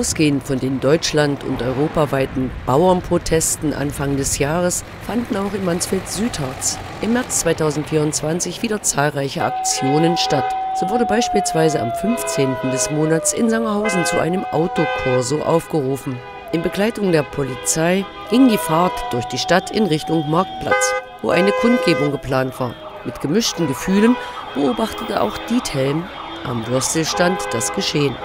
Ausgehend von den deutschland- und europaweiten Bauernprotesten Anfang des Jahres fanden auch in Mansfeld-Südharz im März 2024 wieder zahlreiche Aktionen statt. So wurde beispielsweise am 15. des Monats in Sangerhausen zu einem Autokorso aufgerufen. In Begleitung der Polizei ging die Fahrt durch die Stadt in Richtung Marktplatz, wo eine Kundgebung geplant war. Mit gemischten Gefühlen beobachtete auch Diethelm am Würstelstand das Geschehen.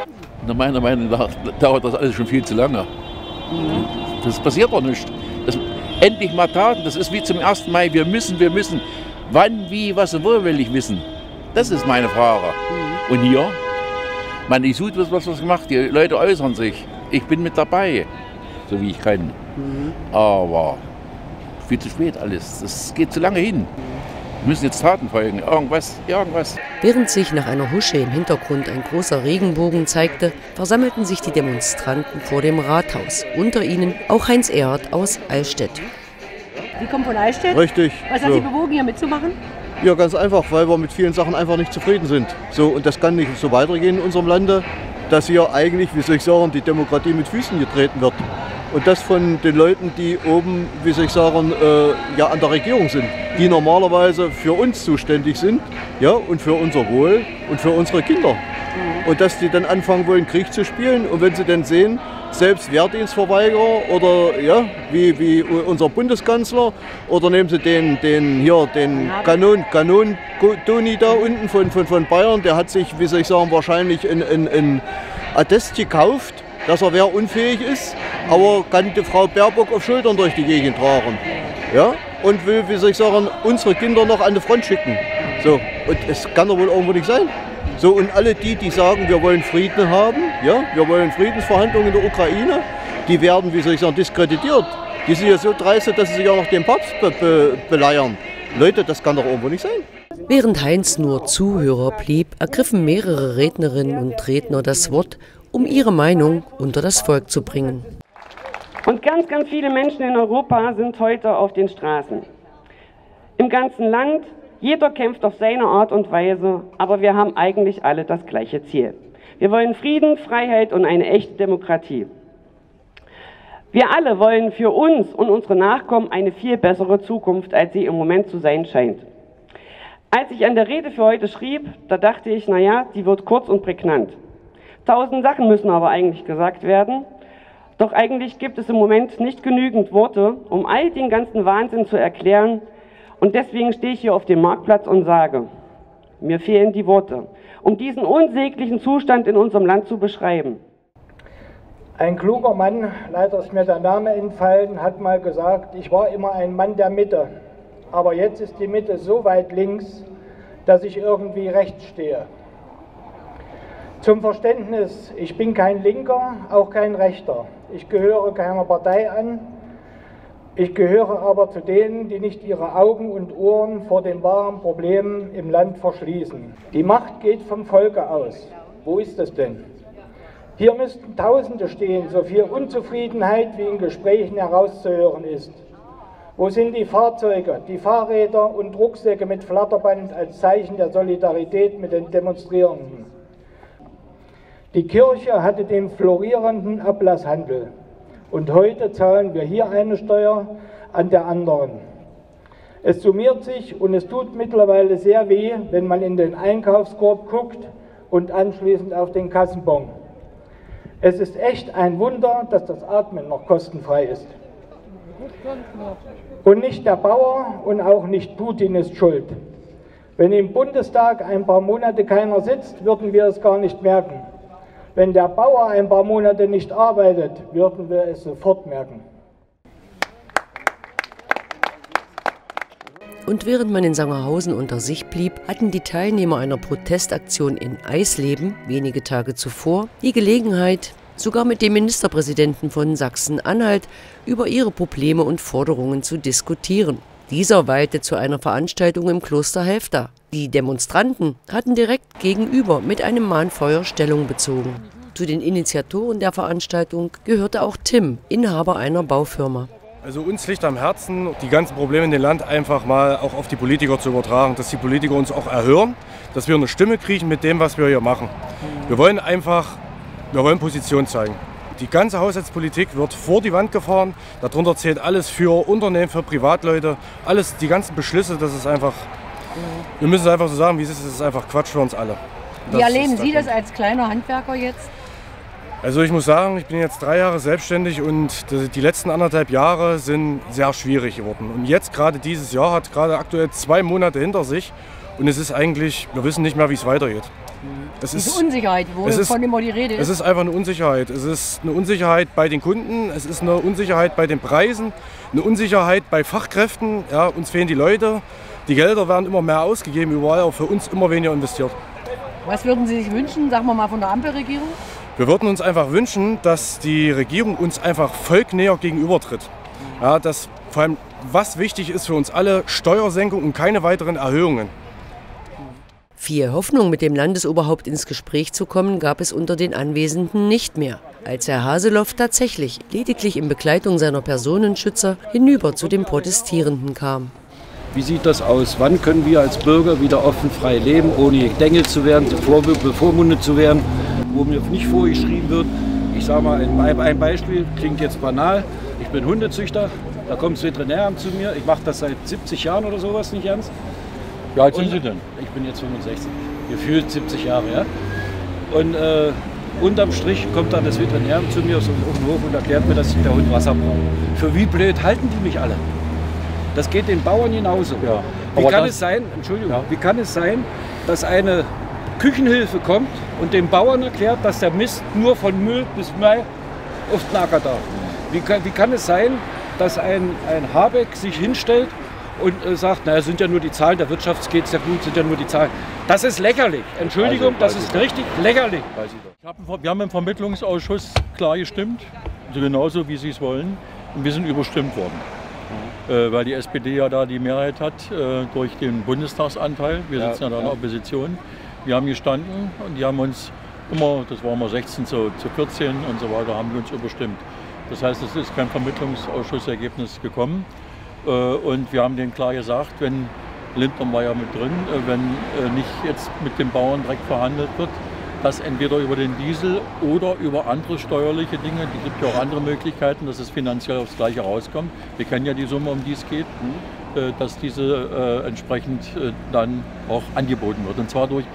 Nach meiner Meinung nach dauert das alles schon viel zu lange. Das passiert doch nicht. Das, endlich mal Taten, das ist wie zum 1. Mai. Wir müssen, wir müssen. Wann, wie, was und wo will ich wissen? Das ist meine Frage. Und hier? Man, ich suche was, was gemacht. Die Leute äußern sich. Ich bin mit dabei, so wie ich kann. Aber viel zu spät alles. Das geht zu lange hin müssen jetzt Taten folgen. Irgendwas, irgendwas. Während sich nach einer Husche im Hintergrund ein großer Regenbogen zeigte, versammelten sich die Demonstranten vor dem Rathaus. Unter ihnen auch Heinz Erhardt aus Allstedt. Sie kommen von Allstedt? Richtig. Was hat so. Sie bewogen, hier mitzumachen? Ja, ganz einfach, weil wir mit vielen Sachen einfach nicht zufrieden sind. So, und das kann nicht so weitergehen in unserem Lande, dass hier eigentlich, wie soll ich sagen, die Demokratie mit Füßen getreten wird. Und das von den Leuten, die oben, wie soll ich sagen, äh, ja, an der Regierung sind, die normalerweise für uns zuständig sind ja, und für unser Wohl und für unsere Kinder. Und dass die dann anfangen wollen, Krieg zu spielen und wenn sie dann sehen, selbst Wehrdienstverweigerer oder ja, wie, wie unser Bundeskanzler oder nehmen sie den, den hier, den Kanon, Kanon Toni da unten von, von, von Bayern, der hat sich, wie soll ich sagen, wahrscheinlich ein, ein, ein Attest gekauft, dass er wehrunfähig ist, aber kann die Frau Baerbock auf Schultern durch die Gegend tragen. Ja? Und will, wie soll ich sagen, unsere Kinder noch an die Front schicken. So, und es kann doch wohl irgendwo nicht sein. So, und alle die, die sagen, wir wollen Frieden haben, ja, wir wollen Friedensverhandlungen in der Ukraine, die werden, wie soll ich sagen, diskreditiert. Die sind ja so dreist, dass sie sich auch noch den Papst be be beleiern. Leute, das kann doch irgendwo nicht sein. Während Heinz nur Zuhörer blieb, ergriffen mehrere Rednerinnen und Redner das Wort, um ihre Meinung unter das Volk zu bringen. Und ganz, ganz viele Menschen in Europa sind heute auf den Straßen. Im ganzen Land, jeder kämpft auf seine Art und Weise, aber wir haben eigentlich alle das gleiche Ziel. Wir wollen Frieden, Freiheit und eine echte Demokratie. Wir alle wollen für uns und unsere Nachkommen eine viel bessere Zukunft, als sie im Moment zu sein scheint. Als ich an der Rede für heute schrieb, da dachte ich, naja, die wird kurz und prägnant. Tausend Sachen müssen aber eigentlich gesagt werden. Doch eigentlich gibt es im Moment nicht genügend Worte, um all den ganzen Wahnsinn zu erklären. Und deswegen stehe ich hier auf dem Marktplatz und sage, mir fehlen die Worte, um diesen unsäglichen Zustand in unserem Land zu beschreiben. Ein kluger Mann, leider ist mir der Name entfallen, hat mal gesagt, ich war immer ein Mann der Mitte, aber jetzt ist die Mitte so weit links, dass ich irgendwie rechts stehe. Zum Verständnis, ich bin kein Linker, auch kein Rechter. Ich gehöre keiner Partei an. Ich gehöre aber zu denen, die nicht ihre Augen und Ohren vor den wahren Problemen im Land verschließen. Die Macht geht vom Volke aus. Wo ist es denn? Hier müssten Tausende stehen, so viel Unzufriedenheit wie in Gesprächen herauszuhören ist. Wo sind die Fahrzeuge, die Fahrräder und Rucksäcke mit Flatterband als Zeichen der Solidarität mit den Demonstrierenden? Die Kirche hatte den florierenden Ablasshandel und heute zahlen wir hier eine Steuer an der anderen. Es summiert sich und es tut mittlerweile sehr weh, wenn man in den Einkaufskorb guckt und anschließend auf den Kassenbon. Es ist echt ein Wunder, dass das Atmen noch kostenfrei ist. Und nicht der Bauer und auch nicht Putin ist schuld. Wenn im Bundestag ein paar Monate keiner sitzt, würden wir es gar nicht merken. Wenn der Bauer ein paar Monate nicht arbeitet, würden wir es sofort merken. Und während man in Sangerhausen unter sich blieb, hatten die Teilnehmer einer Protestaktion in Eisleben wenige Tage zuvor die Gelegenheit, sogar mit dem Ministerpräsidenten von Sachsen-Anhalt über ihre Probleme und Forderungen zu diskutieren. Dieser weilte zu einer Veranstaltung im Kloster Helfta. Die Demonstranten hatten direkt gegenüber mit einem Mahnfeuer Stellung bezogen. Zu den Initiatoren der Veranstaltung gehörte auch Tim, Inhaber einer Baufirma. Also uns liegt am Herzen, die ganzen Probleme in dem Land einfach mal auch auf die Politiker zu übertragen, dass die Politiker uns auch erhören, dass wir eine Stimme kriegen mit dem, was wir hier machen. Wir wollen einfach, wir wollen Position zeigen. Die ganze Haushaltspolitik wird vor die Wand gefahren. Darunter zählt alles für Unternehmen, für Privatleute, alles, die ganzen Beschlüsse, das ist einfach, wir müssen es einfach so sagen, wie es ist, es ist einfach Quatsch für uns alle. Wie erleben Sie das als kleiner Handwerker jetzt? Also ich muss sagen, ich bin jetzt drei Jahre selbstständig und die letzten anderthalb Jahre sind sehr schwierig geworden. Und jetzt gerade dieses Jahr hat gerade aktuell zwei Monate hinter sich und es ist eigentlich, wir wissen nicht mehr, wie es weitergeht. Es ist Diese Unsicherheit, wo es ist, von immer die Rede ist. Es ist einfach eine Unsicherheit. Es ist eine Unsicherheit bei den Kunden, es ist eine Unsicherheit bei den Preisen, eine Unsicherheit bei Fachkräften. Ja, uns fehlen die Leute, die Gelder werden immer mehr ausgegeben, überall, auch für uns immer weniger investiert. Was würden Sie sich wünschen, sagen wir mal von der Ampelregierung? Wir würden uns einfach wünschen, dass die Regierung uns einfach volknäher gegenübertritt. Ja, dass vor allem, was wichtig ist für uns alle, Steuersenkung und keine weiteren Erhöhungen. Viel Hoffnung, mit dem Landesoberhaupt ins Gespräch zu kommen, gab es unter den Anwesenden nicht mehr, als Herr Haseloff tatsächlich lediglich in Begleitung seiner Personenschützer hinüber zu den Protestierenden kam. Wie sieht das aus? Wann können wir als Bürger wieder offen frei leben, ohne gedengelt zu werden, bevormundet zu werden, wo mir nicht vorgeschrieben wird? Ich sage mal ein, Beispiel, klingt jetzt banal. Ich bin Hundezüchter, da kommt das Veterinäramt zu mir. Ich mache das seit 70 Jahren oder sowas, nicht ernst. Wie alt sind Sie denn? Ich bin jetzt 65. Gefühlt 70 Jahre, ja. Und äh, unterm Strich kommt dann das Veterinäramt zu mir auf den Hof und erklärt mir, dass der Hund Wasser braucht. Für wie blöd halten die mich alle? Das geht den Bauern genauso. Ja. Wie kann es sein, Entschuldigung, ja. wie kann es sein, dass eine Küchenhilfe kommt und dem Bauern erklärt, dass der Mist nur von Müll bis Mai auf den Acker darf? Wie kann, wie kann es sein, dass ein, ein Habeck sich hinstellt und äh, sagt, naja, sind ja nur die Zahlen, der Wirtschaft geht es ja gut, sind ja nur die Zahlen. Das ist lächerlich. Entschuldigung, also, das ist richtig lächerlich. Hab, wir haben im Vermittlungsausschuss klar gestimmt, also genauso wie Sie es wollen. Und wir sind überstimmt worden. Mhm. Äh, weil die SPD ja da die Mehrheit hat äh, durch den Bundestagsanteil. Wir sitzen ja, ja da in der Opposition. Wir haben gestanden und die haben uns immer, das waren wir 16 zu, zu 14 und so weiter, haben wir uns überstimmt. Das heißt, es ist kein Vermittlungsausschussergebnis gekommen. Äh, und wir haben denen klar gesagt, wenn Lindner war ja mit drin, äh, wenn äh, nicht jetzt mit den Bauern direkt verhandelt wird, dass entweder über den Diesel oder über andere steuerliche Dinge, die gibt ja auch andere Möglichkeiten, dass es finanziell aufs Gleiche rauskommt. Wir kennen ja die Summe, um die es geht, mhm. dass diese entsprechend dann auch angeboten wird. Und zwar durch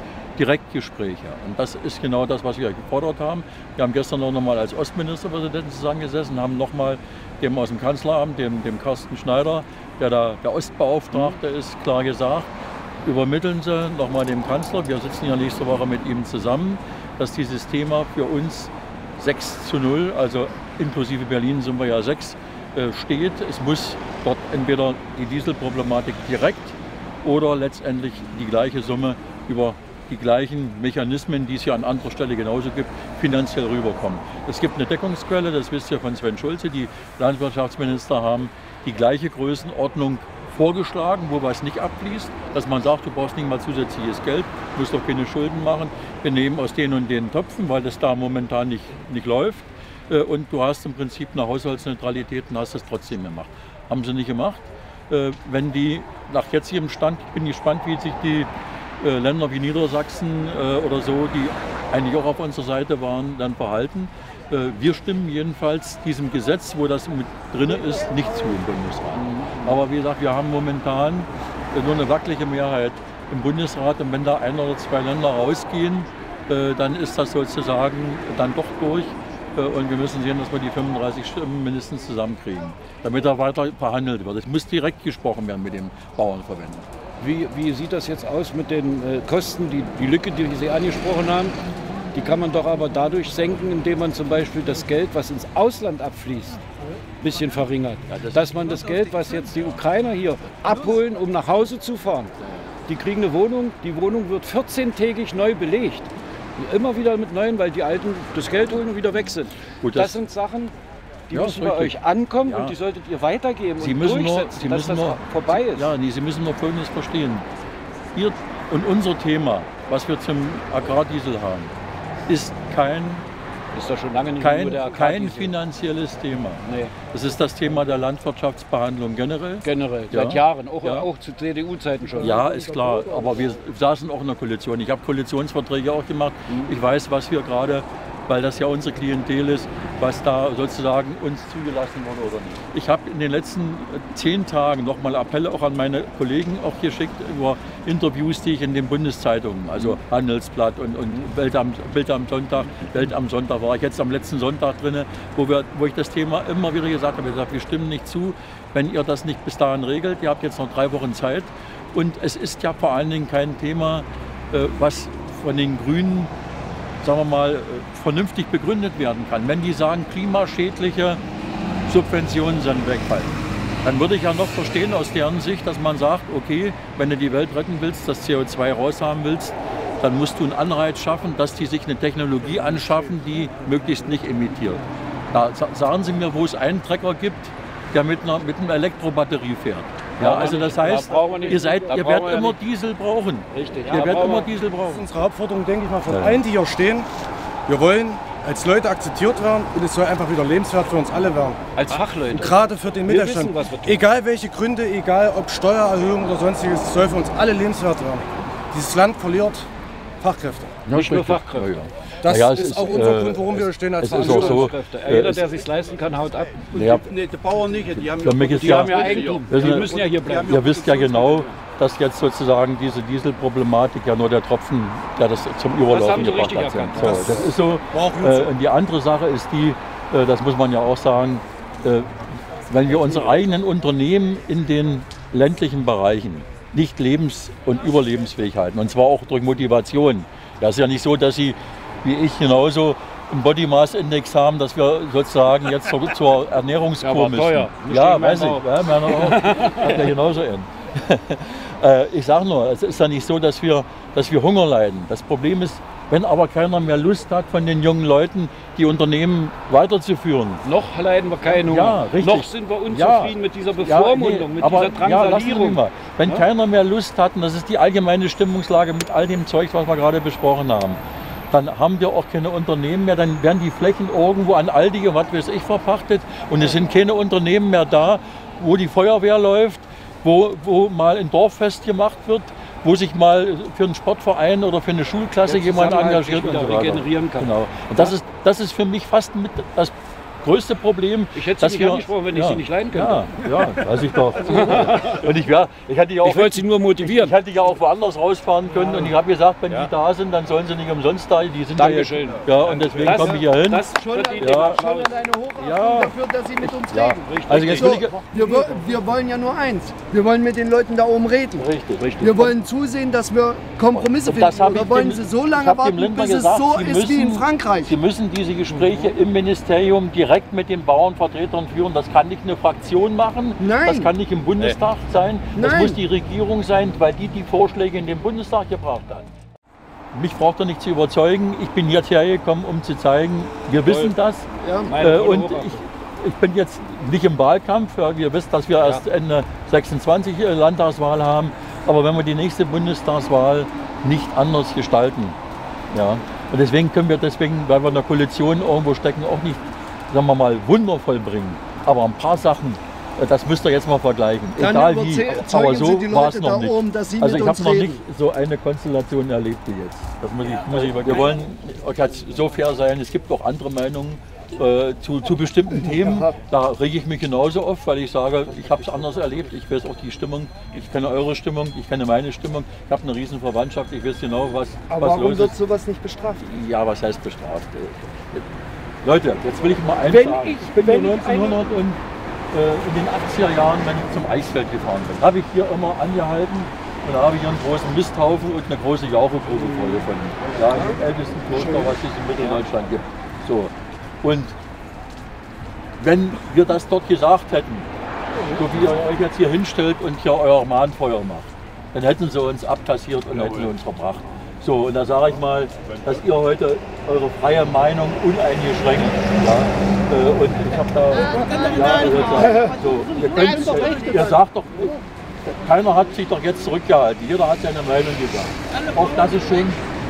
Direktgespräche. Und das ist genau das, was wir gefordert haben. Wir haben gestern auch noch mal als Ostministerpräsidenten zusammengesessen, haben noch mal dem aus dem Kanzleramt, dem, dem Carsten Schneider, der da der Ostbeauftragte ist, klar gesagt, übermitteln Sie noch mal dem Kanzler, wir sitzen ja nächste Woche mit ihm zusammen, dass dieses Thema für uns 6 zu 0, also inklusive Berlin sind wir ja 6, äh, steht. Es muss dort entweder die Dieselproblematik direkt oder letztendlich die gleiche Summe über die gleichen Mechanismen, die es ja an anderer Stelle genauso gibt, finanziell rüberkommen. Es gibt eine Deckungsquelle, das wisst ihr von Sven Schulze, die Landwirtschaftsminister haben die gleiche Größenordnung vorgeschlagen, wo was nicht abfließt, dass man sagt, du brauchst nicht mal zusätzliches Geld, musst doch keine Schulden machen, wir nehmen aus den und den Töpfen, weil das da momentan nicht, nicht läuft äh, und du hast im Prinzip eine Haushaltsneutralität und hast das trotzdem gemacht. Haben sie nicht gemacht. Äh, wenn die nach jetzigem Stand, ich bin gespannt, wie sich die äh, Länder wie Niedersachsen äh, oder so, die eigentlich auch auf unserer Seite waren, dann verhalten. Äh, wir stimmen jedenfalls diesem Gesetz, wo das mit drin ist, nicht zu im Bundesrat. Aber wie gesagt, wir haben momentan nur eine wackelige Mehrheit im Bundesrat und wenn da ein oder zwei Länder rausgehen, dann ist das sozusagen dann doch durch. Und wir müssen sehen, dass wir die 35 Stimmen mindestens zusammenkriegen, damit da weiter verhandelt wird. Es muss direkt gesprochen werden mit den Bauernverbänden. Wie, wie sieht das jetzt aus mit den äh, Kosten, die, die Lücke, die Sie angesprochen haben? Die kann man doch aber dadurch senken, indem man zum Beispiel das Geld, was ins Ausland abfließt, ein bisschen verringert. Dass man das Geld, was jetzt die Ukrainer hier abholen, um nach Hause zu fahren, die kriegen eine Wohnung, die Wohnung wird 14-tägig neu belegt. Immer wieder mit neuen, weil die Alten das Geld holen und wieder weg sind. Das sind Sachen, die ja, müssen bei euch ankommen ja. und die solltet ihr weitergeben Sie und müssen durchsetzen, nur, Sie dass müssen das nur, vorbei ist. Ja, nee, Sie müssen nur Folgendes verstehen. Ihr und unser Thema, was wir zum Agrardiesel haben, ist kein ist schon lange nicht kein, der kein finanzielles Thema. Nee. Das ist das Thema der Landwirtschaftsbehandlung generell. Generell, ja. seit Jahren, auch, ja. auch zu CDU-Zeiten schon. Ja, ist klar. Aber wir saßen auch in der Koalition. Ich habe Koalitionsverträge auch gemacht. Mhm. Ich weiß, was wir gerade weil das ja unsere Klientel ist, was da sozusagen uns zugelassen wurde oder nicht. Ich habe in den letzten äh, zehn Tagen nochmal Appelle auch an meine Kollegen auch geschickt über Interviews, die ich in den Bundeszeitungen, also Handelsblatt und, und Welt, am, Bild am Sonntag, Welt am Sonntag war ich jetzt am letzten Sonntag drin, wo, wir, wo ich das Thema immer wieder gesagt habe, gesagt, wir stimmen nicht zu, wenn ihr das nicht bis dahin regelt. Ihr habt jetzt noch drei Wochen Zeit. Und es ist ja vor allen Dingen kein Thema, äh, was von den Grünen, sagen wir mal, äh, vernünftig begründet werden kann. Wenn die sagen, klimaschädliche Subventionen sollen wegfallen, dann würde ich ja noch verstehen aus deren Sicht, dass man sagt, okay, wenn du die Welt retten willst, das CO2 raushaben willst, dann musst du einen Anreiz schaffen, dass die sich eine Technologie anschaffen, die möglichst nicht emittiert. Da sagen Sie mir, wo es einen Trecker gibt, der mit einer, mit einer Elektrobatterie fährt. Ja, also das heißt, ihr, seid, ihr werdet immer Diesel brauchen. Richtig. Ihr werdet immer Diesel Das ist brauchen. unsere Hauptforderung, denke ich mal, von allen, die hier stehen. Wir wollen als Leute akzeptiert werden und es soll einfach wieder lebenswert für uns alle werden. Als Fachleute. Und gerade für den Wir Mittelstand. wissen, was wir tun. Egal welche Gründe, egal ob Steuererhöhung oder sonstiges, es soll für uns alle lebenswert werden. Dieses Land verliert Fachkräfte. Nicht nur Fachkräfte. Das Naja, ist ist, auch unser äh, Grund, warum wir hier stehen als auch so, äh, Jeder, es- der sich leisten kann, haut ab. Ja, Nee, die Bauern nicht, die haben ist Die ja, haben ja Eigentum. Wissen Die müssen ja hier bleiben. ihr wisst ja genau, dass jetzt sozusagen diese Dieselproblematik ja nur der Tropfen, der das zum Das Überlaufen haben Sie gebracht hat. So, das ist so. Äh, und die andere Sache ist die, äh, das muss man ja auch sagen, äh, wenn wir unsere eigenen Unternehmen in den ländlichen Bereichen nicht lebens- und überlebensfähig halten, und zwar auch durch Motivation. Ja, es ist ja nicht so, dass sie, wie ich, genauso einen Body Mass Index haben, dass wir sozusagen jetzt zur, zur Ernährungskur Ja, müssen. teuer. Ja, weiß ich. Auch. Ja, Männer auch. Hat ja genauso einen. Äh, ich sage nur, es ist ja nicht so, dass wir, dass wir Hunger leiden. Das Problem ist, wenn aber keiner mehr Lust hat, von den jungen Leuten die Unternehmen weiterzuführen. Noch leiden wir keinen Hunger. Ja, richtig. Noch sind wir unzufrieden Ja. mit dieser Ja, Bevormundung, nee, mit aber, dieser ja, Drangsalierung. mal. Wenn Ja? keiner mehr Lust hat, und das ist die allgemeine Stimmungslage mit all dem Zeug, was wir gerade besprochen haben, dann haben wir auch keine Unternehmen mehr, dann werden die Flächen irgendwo an Aldi und was weiß ich verpachtet und es sind keine Unternehmen mehr da, wo die Feuerwehr läuft, wo, wo mal ein Dorffest gemacht wird, wo sich mal für einen Sportverein oder für eine Schulklasse jemand engagiert und so weiter. regenerieren kann. Genau. Und das ist, das ist für mich fast mit das größte Problem. Ich hätte Sie dass nicht wir- angesprochen, wenn ich Sie nicht leiden könnte. Ja, ja, weiß ich doch. Und ich, wär, ich hätte ja auch Ich wollte Sie nur motivieren. ich hätte ja auch woanders rausfahren können und ich habe gesagt, wenn die da sind, dann sollen sie nicht umsonst da. Die sind Dankeschön. Ja, ja und deswegen komme ich hier hin. Das verdient Ja. den Applaus. eine Hochachtung Ja. dafür, dass sie mit uns ja. reden. Also jetzt So, ich, wir, wir wollen ja nur eins. Wir wollen mit den Leuten da oben reden. richtig, richtig. Wir wollen zusehen, dass wir Kompromisse Und finden. das Oder ich wollen dem- sie so ich lange warten, bis es gesagt, so Sie ist wie in Frankreich? Sie müssen diese Gespräche im Ministerium direkt mit den Bauernvertretern führen. Das kann nicht eine Fraktion machen. Nein. Das kann nicht im Bundestag sein. Das Nein. muss die Regierung sein, weil die die Vorschläge in den Bundestag gebracht hat. Mich braucht er nicht zu überzeugen. Ich bin jetzt hergekommen, um zu zeigen, wir wissen das. Ja. Äh, und ich, ich bin jetzt nicht im Wahlkampf. Ja, ihr wisst, dass wir erst Ende 26 äh, Landtagswahl haben. Aber wenn wir die nächste Bundestagswahl nicht anders gestalten. Ja. Und deswegen können wir deswegen, weil wir in der Koalition irgendwo stecken, auch nicht, sagen wir mal, wundervoll bringen. Aber ein paar Sachen, äh, das müsst ihr jetzt mal vergleichen. Dann Egal wie. Aber so war es noch nicht. oben, dass sie also ich habe noch nicht so eine Konstellation erlebt wie jetzt. Das muss ich, muss ich, wir wollen jetzt so fair sein. Es gibt auch andere Meinungen äh, zu, zu bestimmten Themen. Da rege ich mich genauso auf, weil ich sage, ich habe es anders erlebt. Ich weiß auch die Stimmung. Ich kenne eure Stimmung, ich kenne meine Stimmung. Ich habe eine riesen Verwandtschaft. Ich weiß genau, was, Aber was warum los wird ist. sowas nicht bestraft? Ja, was heißt bestraft? Leute, jetzt will ich mal eins Wenn sagen. ich- bin wenn hier ich 1900 und äh, in den 80er Jahren, wenn ich zum Eisfeld gefahren bin, habe ich hier immer angehalten und da habe ich hier einen großen Misthaufen und eine große Jauchegrube vorgefunden. Ja, im ältesten Kloster, was es in Mitteldeutschland gibt. So. Und wenn wir das dort gesagt hätten, so wie ihr euch jetzt hier hinstellt und hier euer Mahnfeuer macht, dann hätten sie uns abkassiert und hätten sie uns verbracht. So, und da sage ich mal, dass ihr heute eure freie Meinung uneingeschränkt, ja, äh, und ich habe da, ja, also, da- so, ihr, könnt, ihr sagt doch, keiner hat sich doch jetzt zurückgehalten, jeder hat seine Meinung gesagt. Auch das ist schön,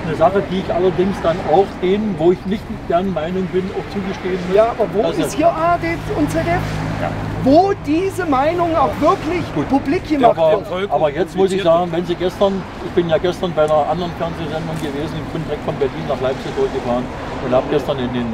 eine Sache, die ich allerdings dann auch denen, wo ich nicht deren Meinung bin, auch zugestehen muss. Ja, aber wo ist hier ARD und ZDF? Ja. Wo diese Meinung auch wirklich publik gemacht aber, wird. aber jetzt muss ich sagen, wenn Sie gestern, ich bin ja gestern bei einer anderen Fernsehsendung gewesen, ich bin direkt von Berlin nach Leipzig durchgefahren und habe gestern in den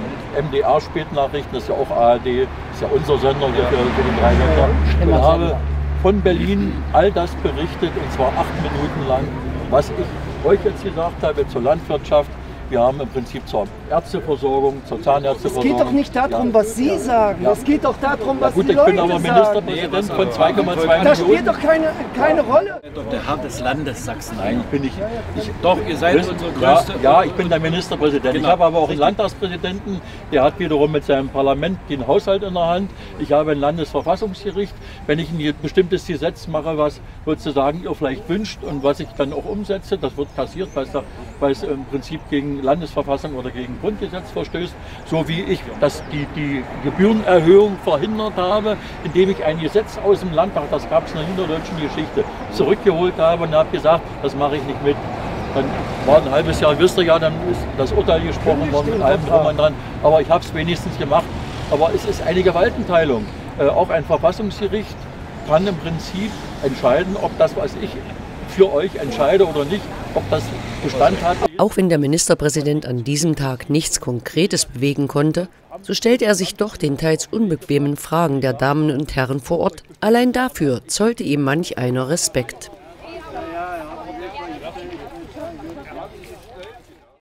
MDR-Spätnachrichten, das ist ja auch ARD, ist ja unser Sender hier für, für den Dreisender, und habe von Berlin all das berichtet und zwar acht Minuten lang, was ich euch jetzt gesagt habe zur Landwirtschaft. Wir haben im Prinzip zur Ärzteversorgung, zur Es Zahnärzteversorgung. geht doch nicht darum, Ja. was Sie sagen. Ja. Es geht doch darum, Ja was gut, die ich bin Leute aber sagen. Ministerpräsident von 2,2 Das spielt Millionen. doch keine, keine Rolle. Doch der Herr des Landes Sachsen. Nein, ich bin nicht. Ich, Doch, ihr seid Wissen- unsere ja, größte. ja, ich bin der Ministerpräsident. Genau. Ich habe aber auch einen Landtagspräsidenten, der hat wiederum mit seinem Parlament den Haushalt in der Hand. Ich habe ein Landesverfassungsgericht. Wenn ich ein bestimmtes Gesetz mache, was sozusagen ihr vielleicht wünscht und was ich dann auch umsetze, das wird es, da, weil es im Prinzip gegen Landesverfassung oder gegen Grundgesetz verstößt, so wie ich das, die, die Gebührenerhöhung verhindert habe, indem ich ein Gesetz aus dem Landtag, das gab es in der niederdeutschen Geschichte, zurückgeholt habe und habe gesagt, das mache ich nicht mit. Dann war ein halbes Jahr, wisst ihr ja, dann ist das Urteil gesprochen worden mit allem drum und dran. Aber ich habe es wenigstens gemacht. Aber es ist eine Gewaltenteilung. Äh, auch ein Verfassungsgericht kann im Prinzip entscheiden, ob das, was ich für euch entscheide oder nicht, ob das Bestand hat. Auch wenn der Ministerpräsident an diesem Tag nichts Konkretes bewegen konnte, so stellte er sich doch den teils unbequemen Fragen der Damen und Herren vor Ort. Allein dafür zollte ihm manch einer Respekt.